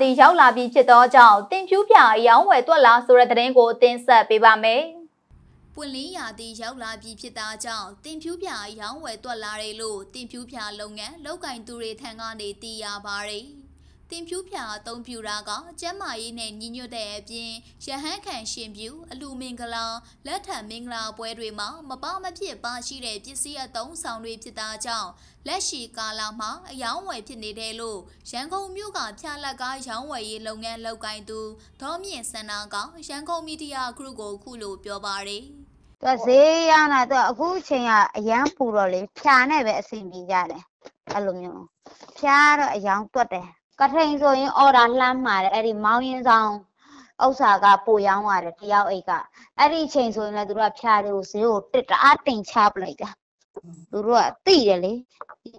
သည့်ရောက်လာပြီးဖြစ်သောကြောင့်တင်ဖြူပြအယောင်းဝယ်တွက်လာဆိုတဲ့သတင်းကိုတင်ဆက်ပေးပါမယ်။ပွင့်လင်းရာသည့်ရောက်လာပြီးဖြစ်တာကြောင့်တင်ဖြူပြအယောင်းဝယ်တွက်လာတယ်လို့တင်ဖြူပြလုပ်ငန်းလောက်ကင်သူတွေထံကနေသိရပါတယ်။ တင်ဖြူဖြာအသုံးပြုတာကကျမ်းမာရေးနဲ့ညီညွတ်တဲ့အပြင်ရဟန်းခံရှင်ပြုအလူမင်္ဂလာလက်ထံမင်္ဂလာပွဲတွေမှာမပမဖြစ်ပါရှိတဲ့ပစ္စည်းအသုံးဆောင်တွေဖြစ်တာကြောင့်လက်ရှိကာလမှာအယောင်းဝယ်ဖြစ်နေတယ်လို့ရန်ကုန်မြို့ကဖြာလက်ကားရောင်းဝယ်ရေးလုပ်ငန်းလုပ်ကိုင်သူဒေါ်မြင့်စန္နာကရန်ကုန်မီဒီယာဂရုကိုခုလိုပြောပါတယ်သူဈေးရတာသူအခုချိန်ကအရန်ပူတော့လေဖြာနဲ့ပဲအဆင်ပြေကြတယ်အဲ့လိုမျိုးဖြာတော့အယောင်တွတ်တယ် ကထိန်ဆိုရင်အော်ဒါလှမ်းมาတယ်အဲ့ဒီမောင်းရင်ဆောင်ဥစ္စာကပိုရောင်းရတယ်တယောက်အိတ်ကအဲ့ဒီချိန်ဆိုရင်လည်းသူတို့ကဖြာတွေကိုဈေးကိုတစ်တအားတင်ချပလိုက်တာသူတို့ကသိတယ်လေ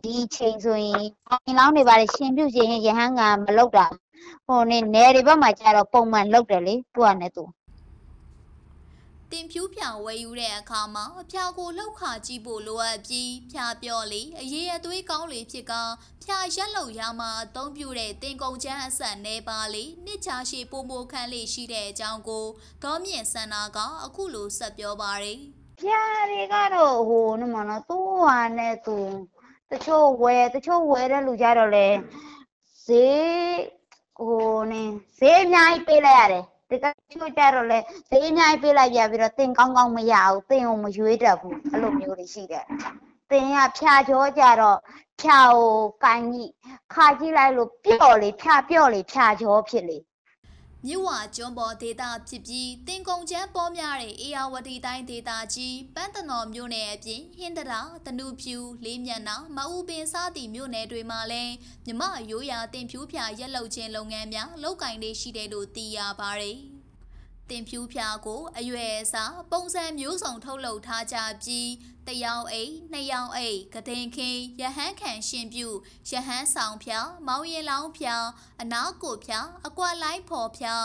ဒီချိန်ဆိုရင်အင်းလောင်းတွေပါရှင်ပြုတ်ခြင်းရဟန်းကမလောက်တာဟိုနေနယ်တွေဘက်မှာကျတော့ပုံမှန်လောက်တယ်လေသူကနဲ့သူ တင်ဖြူးဖြာဝယ်ယူတဲ့အခါမှာအဖြာကိုလှုပ်ခါကြည့်ဖို့လိုအပ်ပြီးဖြာပြော့လေအရေးအသွေးကောင်းလေဖြစ်ကဖြာရက်လောက်ရမှာအသုံးပြုတဲ့တင်ကုန်ချမ်းအဆက်နေပါလေနှစ်ချာရှိပုံမိုခန့်လေးရှိတဲ့အကြောင်းကိုဒေါ်မြင့်စန္နာကအခုလိုဆက်ပြောပါတယ်ဖြာတွေကတော့ဟိုနမနော်သူ့ဟာနဲ့သူတချို့ဝယ်တချို့ဝယ်တဲ့လူကြတော့လေဈေးဟိုနေဈေးအများကြီးပေးလိုက်ရတယ် ဒီကချို့ကြတော့လေဈေးအများကြီးပေးလိုက်ပြပြီးတော့တင်ကောင်းကောင်းမရဘူးတင်ကိုမရွေးတတ်ဘူးအဲ့လိုမျိုးတွေရှိတယ်တင်ကဖြာကြောကြတော့ဖြာကိုကန်ကြီးခါကြည့်လိုက်လို့ပျော့လေဖြာပျော့လေဖြာကြောဖြစ်လေ မြဝကျွန်းပေါ်ဒေသဖြစ်ပြီးတင်ကုံချမ်းပေါ်များတဲ့အေယာဝတီတိုင်းဒေသကြီးပန်းတနော်မြို့နယ်အပြင်ဟင်းတရာတနုဖြူလေးမျက်နှာမအူပင်စားသည့်မြို့နယ်တွေမှာလည်းမြမရိုးရာတင်ဖြူဖြာရက်လုတ်ခြင်းလုပ်ငန်းများလုပ်ကင်နေရှိတယ်လို့သိရပါတယ်။ တင်ဖြူဖြာကိုအရွယ်အစားပုံစံမျိုးစုံထုတ်လုပ်ထားကြပြီးတယောင်အိတ်နှစ်ယောင်အိတ်ကတင်ခင်းရဟန်းခံရှင်ပြုရဟန်းဆောင်ဖြာမောင်ရင်လောင်းဖြာအနာကိုဖြာအကွက်လိုက်ဖော်ဖြာ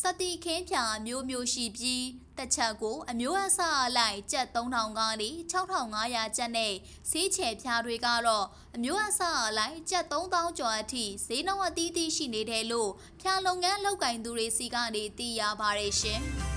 စတိခင်းဖြာမျိုးမျိုးရှိပြီး တစ်ချက်ကိုအမျိုးအစားအလိုက်ကျပ်3000ကနေ6500ကျပ်နဲ့ဈေးချယ်ဖြာတွေကတော့အမျိုးအစားအလိုက်ကျပ်3000ကျော်အထိဈေးနှုန်းအသီးသီးရှိနေတယ်လို့ဖြာလုပ်ငန်းလုပ်ကင်သူတွေစီကနေသိရပါတယ်ရှင်။